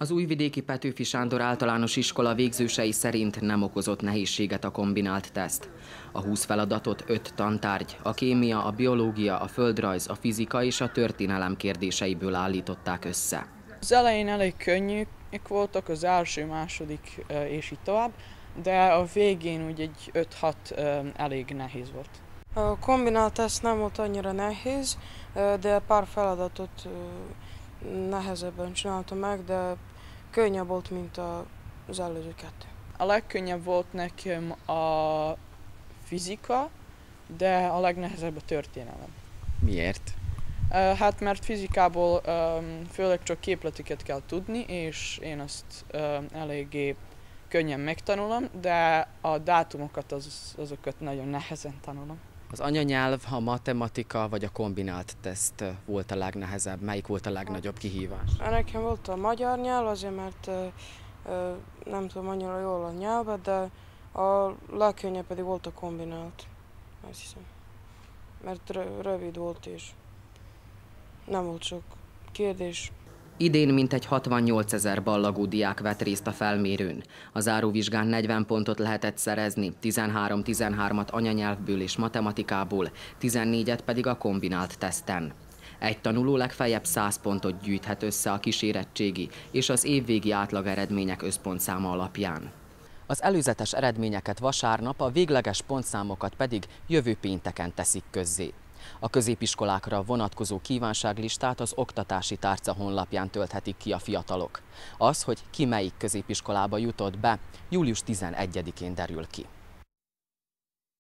Az újvidéki Petőfi Sándor általános iskola végzősei szerint nem okozott nehézséget a kombinált teszt. A 20 feladatot 5 tantárgy, a kémia, a biológia, a földrajz, a fizika és a történelem kérdéseiből állították össze. Az elején elég könnyűek voltak, az első, második és így tovább, de a végén úgy egy 5-6 elég nehéz volt. A kombinált teszt nem volt annyira nehéz, de pár feladatot nehezebben csináltam meg, de könnyebb volt, mint az előző kettő. A legkönnyebb volt nekem a fizika, de a legnehezebb a történelem. Miért? Hát mert fizikából főleg csak képleteket kell tudni, és én azt eléggé könnyen megtanulom, de a dátumokat az, azokat nagyon nehezen tanulom. Az anyanyelv, a matematika vagy a kombinált teszt volt a legnehezebb? Melyik volt a legnagyobb kihívás? Nekem volt a magyar nyelv, azért mert nem tudom annyira jól a nyelvet, de a legkönnyebb pedig volt a kombinált, azt hiszem. Mert rövid volt és nem volt sok kérdés. Idén mintegy 68 ezer ballagú diák vett részt a felmérőn. A záróvizsgán 40 pontot lehetett szerezni, 13-13-at anyanyelvből és matematikából, 14-et pedig a kombinált teszten. Egy tanuló legfeljebb 100 pontot gyűjthet össze a kísérettségi és az évvégi átlag eredmények összpontszáma alapján. Az előzetes eredményeket vasárnap, a végleges pontszámokat pedig jövő pénteken teszik közzé. A középiskolákra vonatkozó kívánságlistát az oktatási tárca honlapján tölthetik ki a fiatalok. Az, hogy ki melyik középiskolába jutott be, július 11-én derül ki.